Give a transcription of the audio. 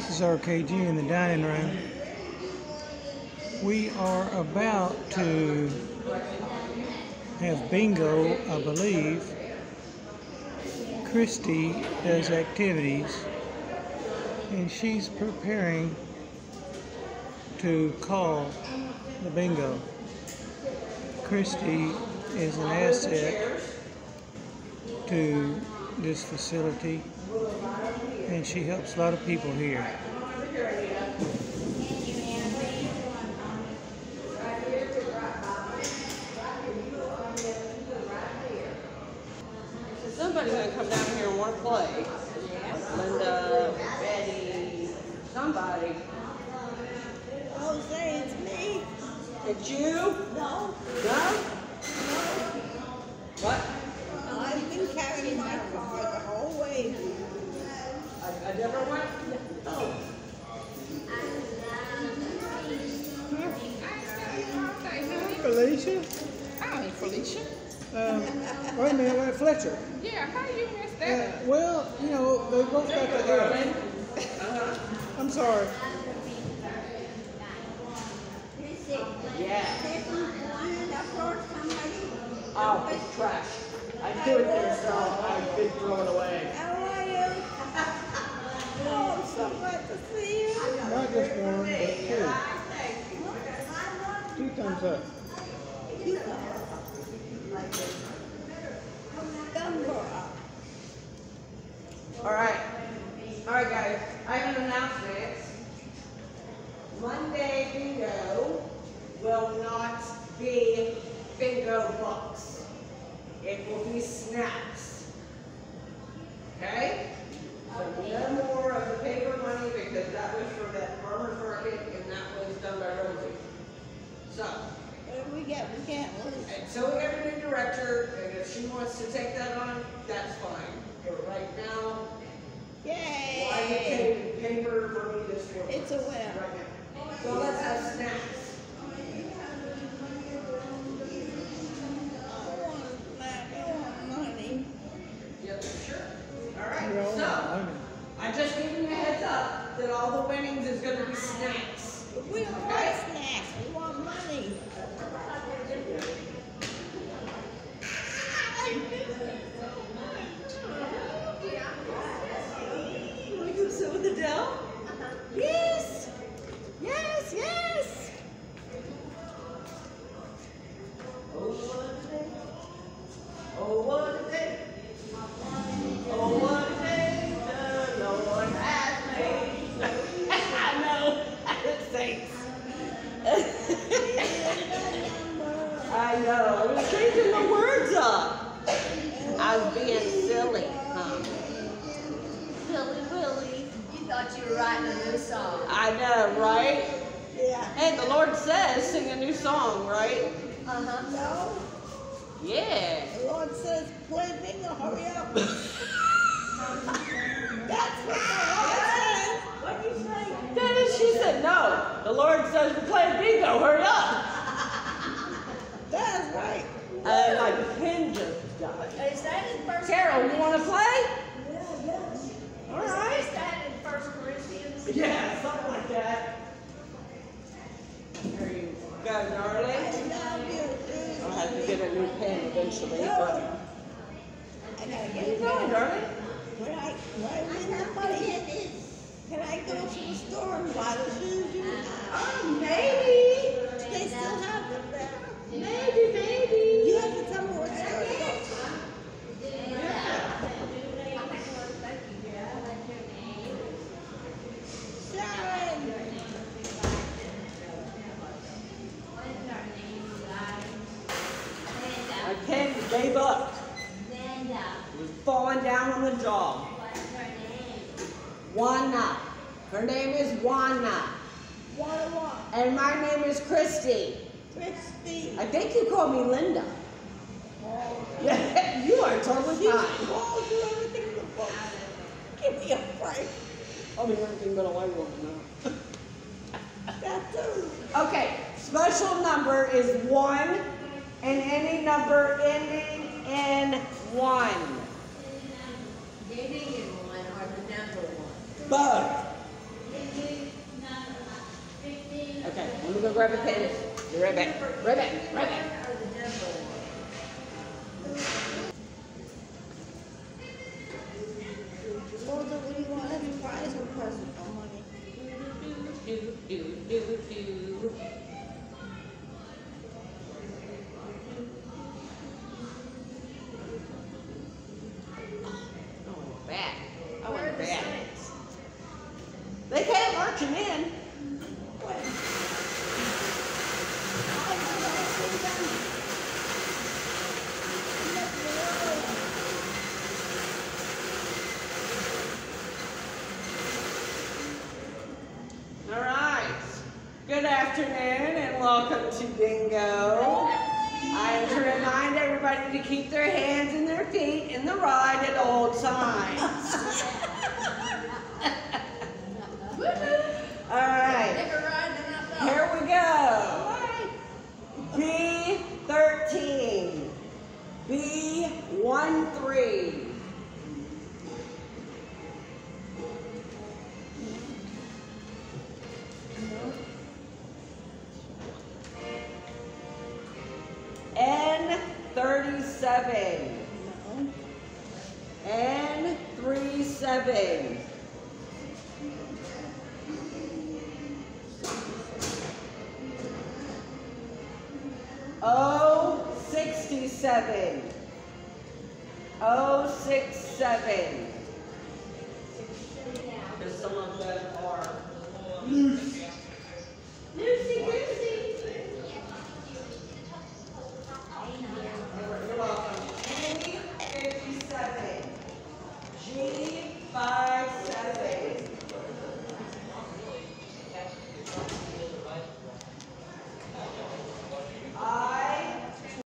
This is RKG in the dining room. We are about to have bingo, I believe. Cristy does activities and she's preparing to call the bingo. Cristy is an asset to this facility and she helps a lot of people here. Somebody's gonna come down here and wanna play. Linda, Betty, somebody. Oh, Jose, it's me. It's you? No, No? What? I've been carrying my car the whole way. A, a different one? Oh. Felicia? Hi, Felicia. Um, wait a minute, wait, Fletcher. Yeah, how you missed Uh, that? well, you know, they both got the F. I'm sorry. Yeah. That's for somebody. Oh, it's trash. I do it there, so I've been throwing away. How are you? Oh, I'm so glad to see you. Not just one, but two. Two thumbs up. Number up. All right. All right, guys. I have an announcement. Monday bingo will not be bingo bucks. It will be snacks. Okay? So no more of the paper money because that was for that farmer's market and that was done by Rosie. So, What do we get? We can't lose. until we have a new director, and if she wants to take that on, that's fine. But right now, why you Yay! taking paper money this for? It's a win. Right now. So let's have snacks. I want a snack. I want money. Yep, sure. All You right, know, so, I know. I'm just giving you a heads up that all the winnings is gonna be snacks. But we don't want snacks. We want money. Want to go sit with Adele? Yes! Yes, yes! Oh, what a day. Oh, what a day. Oh, what a day the Lord has made. I know. Thanks. I know. I was changing the words up. I was being silly, huh? Silly Willy. You thought you were writing a new song. I know, right? Yeah. Hey, the Lord says sing a new song, right? Uh-huh. No. Yeah. The Lord says, play bingo, hurry up. That's what the Lord says. What do you say? Then she said, no. The Lord says we're playing bingo. Hurry up. That's right. And my pen just died. Is that in First Carol, you want to play? Yeah, yes. All Is right. that in First Corinthians? Yeah, something like that. There you go, darling. love you, too. I'll have to get a new pen eventually, but. I gotta Where get you it going, going. darling? When I, when I win the money, can I go to the store and buy the shoes you Oh, maybe. They still have them there. Maybe, maybe. You have to tell me what store to go to. Sharon. My pen gave up. It was falling down on the jaw. Juana. Her name is Juana. What a what? And my name is Cristy. Cristy. I think you call me Linda. Oh, you are totally she fine. calls you everything before. Give me a break. I'll be anything but a white woman now. That too. Okay, special number is one and any number ending in one. Okay, I'm gonna go grab a pen. Be right back. Right back. Right back. Good afternoon and welcome to bingo. I am to remind everybody to keep their hands and their feet in the ride at all times. seven. N three seven. Oh, o sixty seven. O oh, six seven. Because some of them are loose.